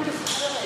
wonderful.